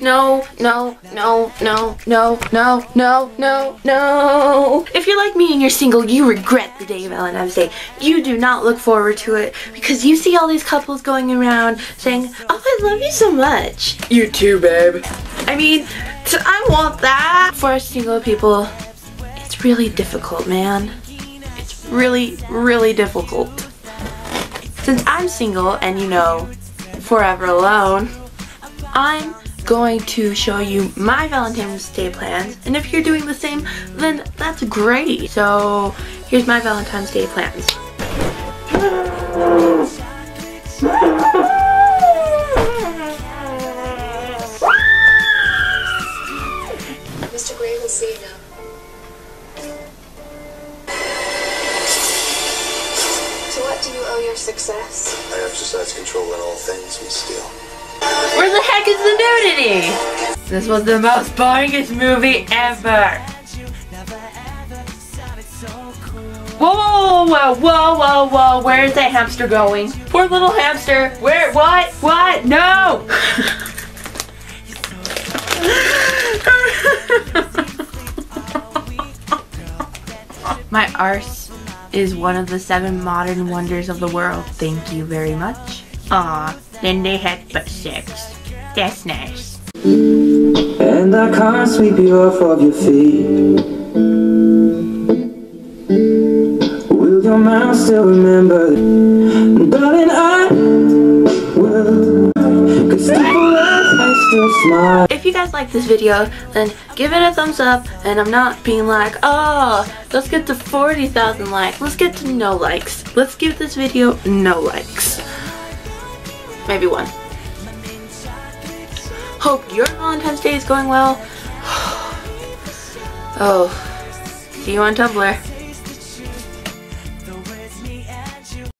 no, no, no, no, no, no, no, no, no. If you're like me and you're single, you regret the day of Valentine's Day. You do not look forward to it because you see all these couples going around saying, oh, I love you so much. You too, babe. I mean, I want that. For single people, it's really difficult, man. It's really, really difficult. Since I'm single and you know, forever alone, I'm going to show you my Valentine's Day plans. And if you're doing the same, then that's great. So here's my Valentine's Day plans. Mr. Gray will see you now. To what do you owe your success? I exercise control in all things we steal. The nudity? This was the most boringest movie ever. Whoa, whoa, whoa, whoa, whoa, whoa, where is that hamster going? Poor little hamster. Where, what, what, no! My arse is one of the seven modern wonders of the world. Thank you very much. Aw, then they had but six. That's nice. And I can't sweep you off of your feet. Will your mouth still remember? Darling, I will. Cause people I still smile. If you guys like this video, then give it a thumbs up. And I'm not being like, oh, let's get to 40,000 likes. Let's get to no likes. Let's give this video no likes. Maybe one. Hope your Valentine's Day is going well. Oh, see you on Tumblr.